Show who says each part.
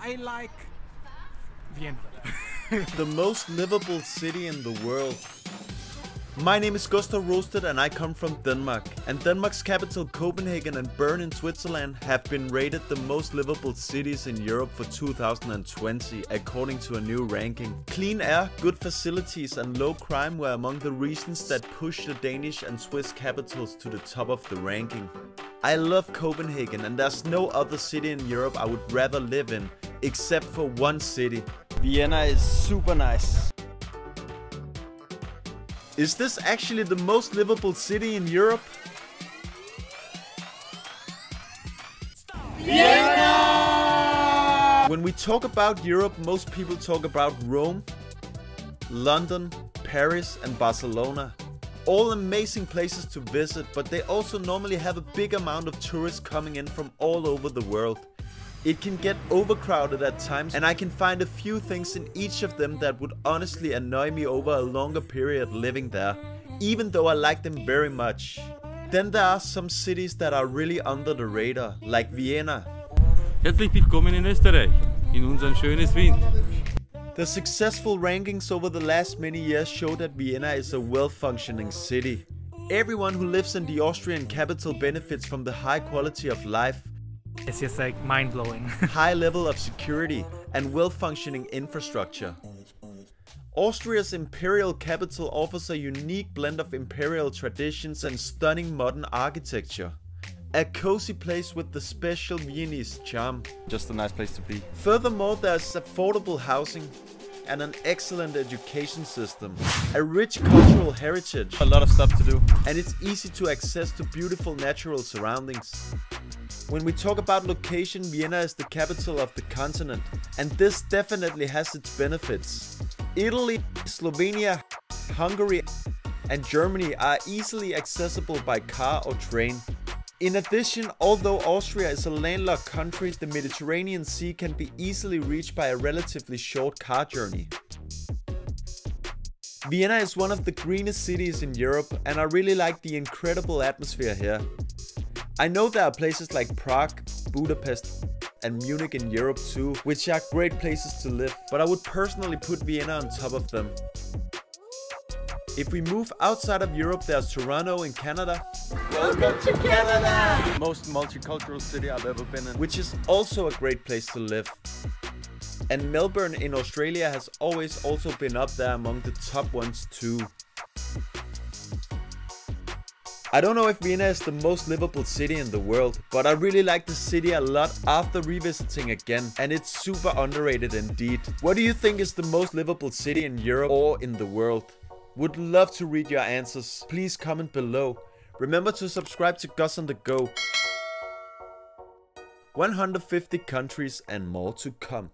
Speaker 1: I like Vienna.
Speaker 2: the most livable city in the world. My name is Gustav Rosted and I come from Denmark. And Denmark's capital Copenhagen and Bern in Switzerland have been rated the most livable cities in Europe for 2020 according to a new ranking. Clean air, good facilities and low crime were among the reasons that pushed the Danish and Swiss capitals to the top of the ranking. I love Copenhagen and there's no other city in Europe I would rather live in, except for one city. Vienna is super nice. Is this actually the most livable city in Europe? Vienna! When we talk about Europe, most people talk about Rome, London, Paris and Barcelona. All amazing places to visit, but they also normally have a big amount of tourists coming in from all over the world. It can get overcrowded at times and I can find a few things in each of them that would honestly annoy me over a longer period living there, even though I like them very much. Then there are some cities that are really under the radar, like Vienna.
Speaker 3: Herzlich willkommen in Österreich, in unserem schönes Wien.
Speaker 2: The successful rankings over the last many years show that Vienna is a well-functioning city. Everyone who lives in the Austrian capital benefits from the high quality of life,
Speaker 1: It's just like mind blowing.
Speaker 2: high level of security, and well-functioning infrastructure. Austria's imperial capital offers a unique blend of imperial traditions and stunning modern architecture. A cozy place with the special Viennese charm.
Speaker 4: Just a nice place to be.
Speaker 2: Furthermore, there's affordable housing and an excellent education system, a rich cultural heritage,
Speaker 4: A lot of stuff to do.
Speaker 2: and it's easy to access to beautiful natural surroundings. When we talk about location, Vienna is the capital of the continent, and this definitely has its benefits. Italy, Slovenia, Hungary, and Germany are easily accessible by car or train. In addition, although Austria is a landlocked country, the Mediterranean Sea can be easily reached by a relatively short car journey. Vienna is one of the greenest cities in Europe and I really like the incredible atmosphere here. I know there are places like Prague, Budapest and Munich in Europe too, which are great places to live, but I would personally put Vienna on top of them. If we move outside of Europe, there's Toronto in Canada, Welcome to Canada!
Speaker 4: Most multicultural city I've ever been in.
Speaker 2: which is also a great place to live. And Melbourne in Australia has always also been up there among the top ones too. I don't know if Vienna is the most livable city in the world, but I really like the city a lot after revisiting again, and it's super underrated indeed. What do you think is the most livable city in Europe or in the world? Would love to read your answers. Please comment below. Remember to subscribe to Gus on the Go. 150 countries and more to come.